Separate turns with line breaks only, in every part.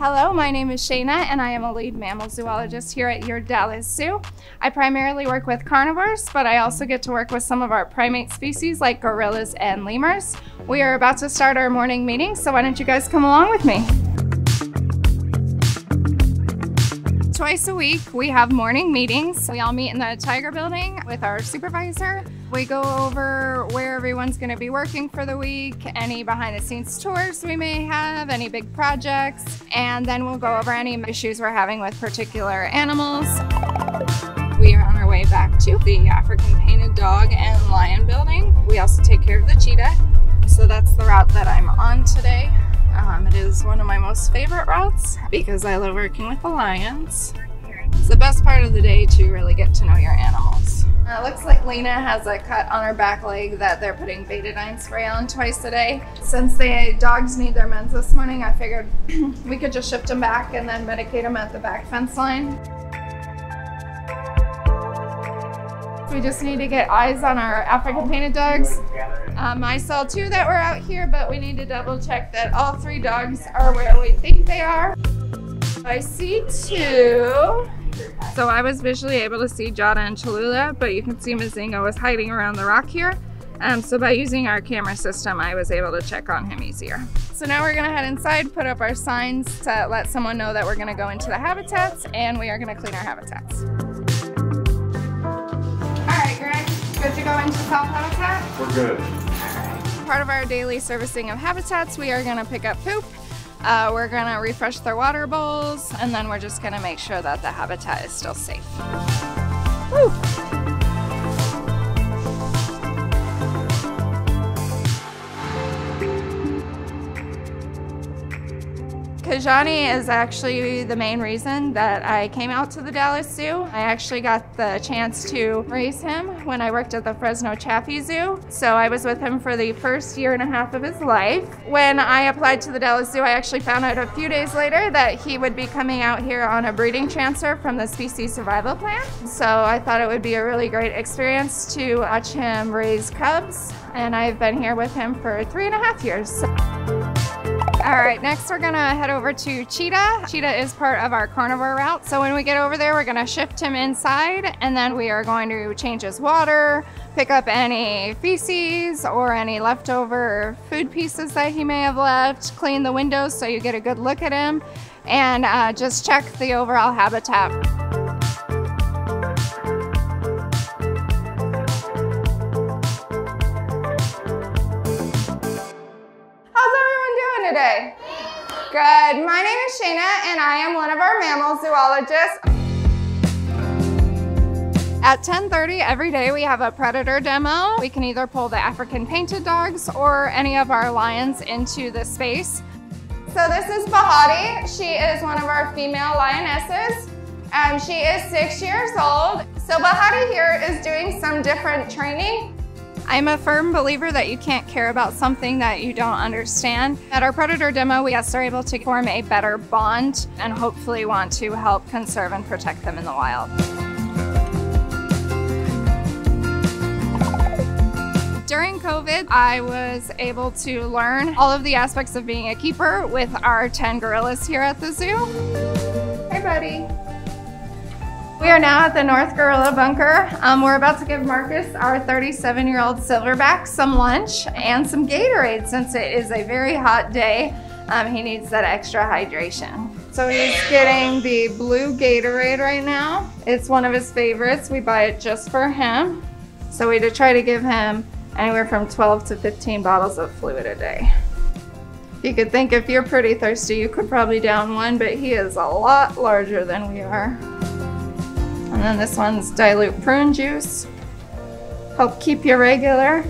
Hello, my name is Shayna and I am a lead mammal zoologist here at your Dallas Zoo. I primarily work with carnivores, but I also get to work with some of our primate species like gorillas and lemurs. We are about to start our morning meeting, so why don't you guys come along with me? Twice a week, we have morning meetings. We all meet in the Tiger Building with our supervisor. We go over where everyone's going to be working for the week, any behind the scenes tours we may have, any big projects, and then we'll go over any issues we're having with particular animals. We are on our way back to the African painted dog and lion building. We also take care of the cheetah. So that's the route that I'm on today. Um, it is one of my most favorite routes because I love working with the lions. The best part of the day to really get to know your animals. Uh, looks like Lena has a cut on her back leg that they're putting betadine spray on twice a day. Since the dogs need their meds this morning, I figured we could just shift them back and then medicate them at the back fence line. We just need to get eyes on our African painted dogs. Um, I saw two that were out here, but we need to double check that all three dogs are where we think they are. I see two. So I was visually able to see Jada and Cholula, but you can see Mazinga was hiding around the rock here. Um, so by using our camera system, I was able to check on him easier. So now we're gonna head inside, put up our signs to let someone know that we're gonna go into the habitats and we are gonna clean our habitats. All right, Greg, good to go into the South Habitat?
We're good.
Part of our daily servicing of habitats, we are gonna pick up poop. Uh, we're gonna refresh their water bowls, and then we're just gonna make sure that the habitat is still safe. Woo. Kajani is actually the main reason that I came out to the Dallas Zoo. I actually got the chance to raise him when I worked at the Fresno Chaffee Zoo. So I was with him for the first year and a half of his life. When I applied to the Dallas Zoo, I actually found out a few days later that he would be coming out here on a breeding transfer from the species survival plan. So I thought it would be a really great experience to watch him raise cubs. And I've been here with him for three and a half years. All right, next we're gonna head over to Cheetah. Cheetah is part of our carnivore route. So when we get over there, we're gonna shift him inside and then we are going to change his water, pick up any feces or any leftover food pieces that he may have left, clean the windows so you get a good look at him, and uh, just check the overall habitat. My name is Shayna and I am one of our mammal zoologists. At 10.30 every day we have a predator demo. We can either pull the African painted dogs or any of our lions into the space. So this is Bahati. She is one of our female lionesses. Um, she is six years old. So Bahati here is doing some different training I'm a firm believer that you can't care about something that you don't understand. At our Predator demo, we are able to form a better bond and hopefully want to help conserve and protect them in the wild. During COVID, I was able to learn all of the aspects of being a keeper with our 10 gorillas here at the zoo. Hey, buddy. We are now at the North Gorilla Bunker. Um, we're about to give Marcus, our 37 year old silverback, some lunch and some Gatorade since it is a very hot day. Um, he needs that extra hydration. So he's getting the blue Gatorade right now. It's one of his favorites. We buy it just for him. So we try to give him anywhere from 12 to 15 bottles of fluid a day. You could think if you're pretty thirsty, you could probably down one, but he is a lot larger than we are. And then this one's dilute prune juice. Help keep you regular.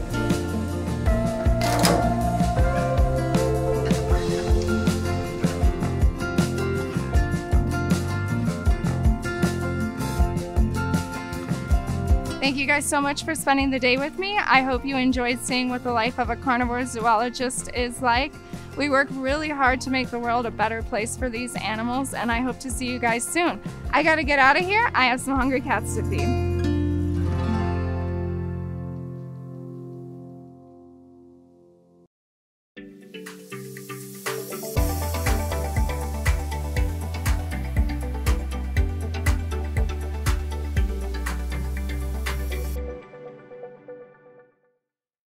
Thank you guys so much for spending the day with me. I hope you enjoyed seeing what the life of a carnivore zoologist is like. We work really hard to make the world a better place for these animals, and I hope to see you guys soon. I gotta get out of here. I have some hungry cats to feed.